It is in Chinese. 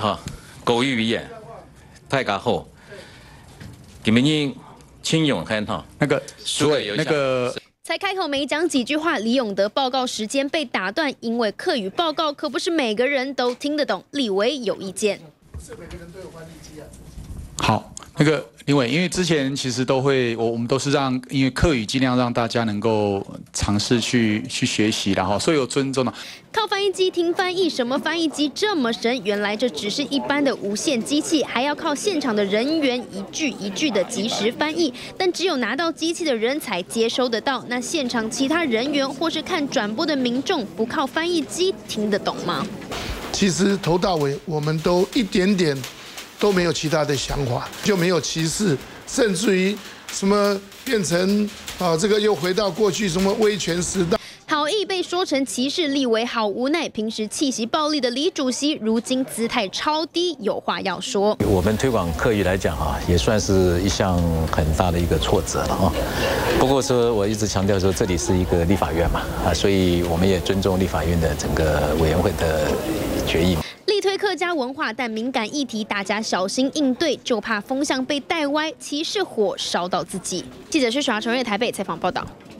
哈，国语语言，大家好，你们应请永汉哈，那个所以那个。才开口没讲几句话，李永德报告时间被打断，因为课语报告可不是每个人都听得懂。李维有意见，不是每个人都有翻译机啊。好，那个林伟，因为之前其实都会，我我们都是让，因为课语尽量让大家能够尝试去去学习，然后所以有尊重的。靠翻译机听翻译，什么翻译机这么神？原来这只是一般的无线机器，还要靠现场的人员一句一句的及时翻译。但只有拿到机器的人才接收得到，那现场其他人员或是看转播的民众，不靠翻译机听得懂吗？其实头到尾，我们都一点点都没有其他的想法，就没有歧视，甚至于什么变成啊，这个又回到过去什么威权时代。好意被说成歧视，立委好无奈。平时气息暴力的李主席，如今姿态超低，有话要说。我们推广课语来讲啊，也算是一项很大的一个挫折了啊。不过说，我一直强调说，这里是一个立法院嘛啊，所以我们也尊重立法院的整个委员会的决议。推客家文化，但敏感议题，大家小心应对，就怕风向被带歪，歧视火烧到自己。记者是耍陈瑞台北采访报道。